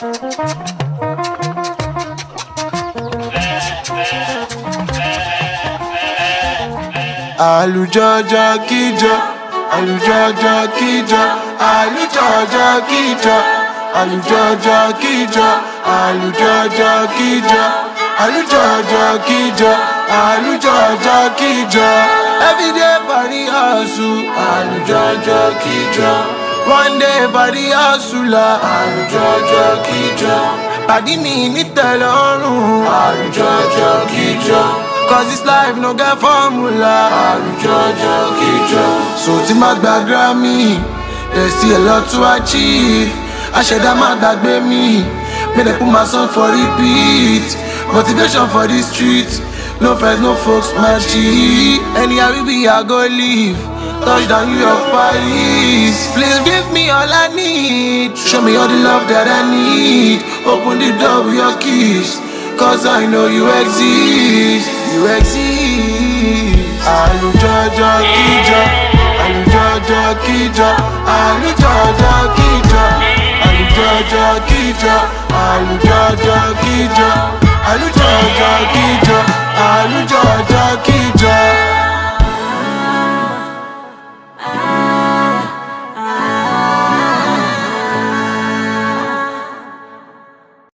àlùjọjọ kíjọ àlùjọjọ kíjọ àlùjọjọ kíjọ àlùjọjọ kíjọ àlùjọjọ kíjọ àlùjọjọ kíjọ àlùjọjọ kíjọ everyday party house àlùjọjọ kíjọ one day bàdí àsùlà àlùjọjọ kíjọ bàdí mi nítẹ̀lọ́rùn àlùjọjọ kíjọ. Cause this life no get formula àlùjọjọ kíjọ. So tí má gba Grammy, there's still a lot to achieve. Àṣẹ̀dá má gbàgbé mi, make dem put my song for repeat. Motivation for the street, no friends, no folks, my G. Anyhow we be, I go live. Touchdown New York, Paris. Play all I need. Show me all the love that I need. Open the door with your kiss. Cause I know you exist. You exist. Alu jaja Kija. alu jaja Kija. alu jaja Kija. alu jaja Kija. alu jaja Kija.